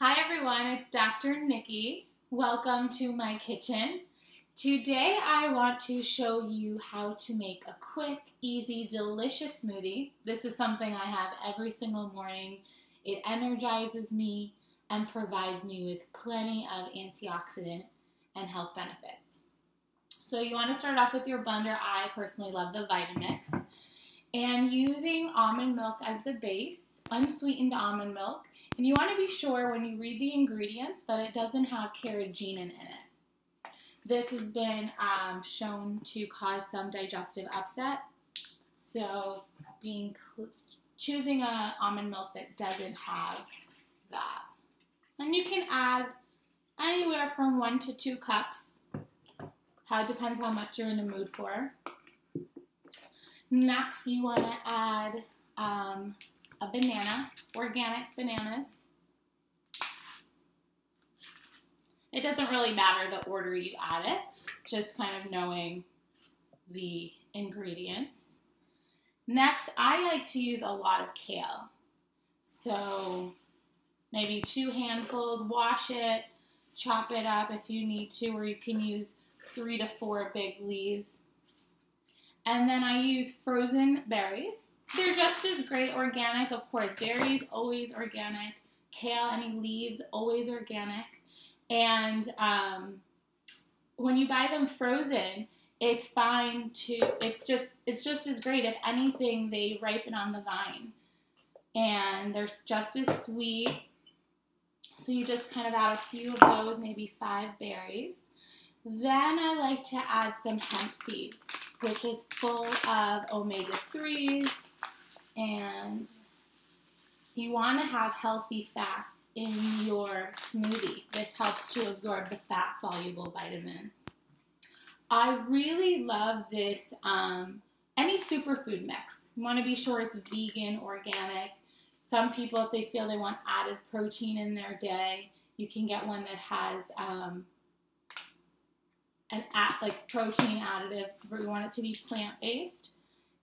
Hi everyone, it's Dr. Nikki. Welcome to my kitchen. Today I want to show you how to make a quick, easy, delicious smoothie. This is something I have every single morning. It energizes me and provides me with plenty of antioxidant and health benefits. So you want to start off with your blender. I personally love the Vitamix. And using almond milk as the base, unsweetened almond milk, and you want to be sure when you read the ingredients that it doesn't have carrageenan in it. This has been um, shown to cause some digestive upset. So being choosing a almond milk that doesn't have that. And you can add anywhere from one to two cups. How it depends how much you're in the mood for. Next, you want to add um, a banana, organic bananas. It doesn't really matter the order you add it, just kind of knowing the ingredients. Next, I like to use a lot of kale. So maybe two handfuls, wash it, chop it up if you need to, or you can use three to four big leaves. And then I use frozen berries. They're just as great organic, of course. Berries, always organic. Kale, any leaves, always organic. And um, when you buy them frozen, it's fine to. It's just it's just as great. If anything, they ripen on the vine, and they're just as sweet. So you just kind of add a few of those, maybe five berries. Then I like to add some hemp seed, which is full of omega 3s and you want to have healthy fats in your smoothie. This helps to absorb the fat soluble vitamins. I really love this, um, any superfood mix. You want to be sure it's vegan, organic. Some people, if they feel they want added protein in their day, you can get one that has um, an at, like protein additive you want it to be plant based.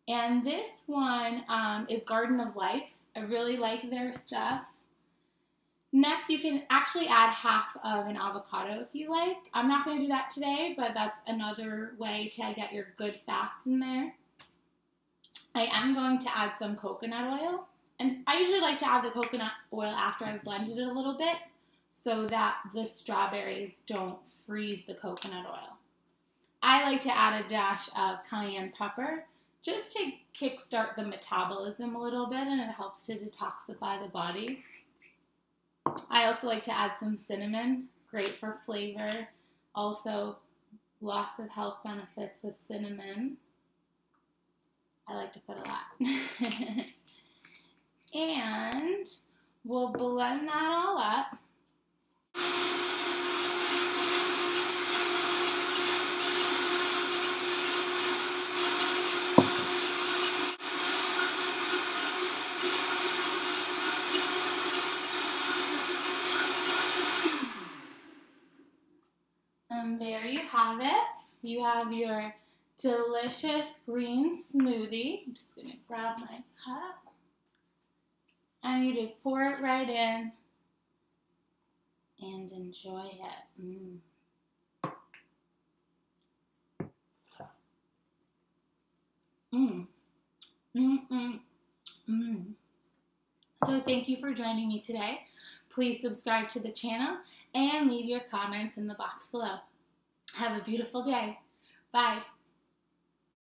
And this one um, is Garden of Life. I really like their stuff. Next, you can actually add half of an avocado if you like. I'm not going to do that today, but that's another way to get your good fats in there. I am going to add some coconut oil. And I usually like to add the coconut oil after I've blended it a little bit so that the strawberries don't freeze the coconut oil. I like to add a dash of cayenne pepper just to kickstart the metabolism a little bit and it helps to detoxify the body. I also like to add some cinnamon, great for flavor. Also, lots of health benefits with cinnamon. I like to put a lot. and we'll blend that all up. And there you have it. You have your delicious green smoothie. I'm just going to grab my cup. And you just pour it right in and enjoy it. Mm. Mm. Mm, mm, mm. So thank you for joining me today. Please subscribe to the channel and leave your comments in the box below. Have a beautiful day. Bye.